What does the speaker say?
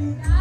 Now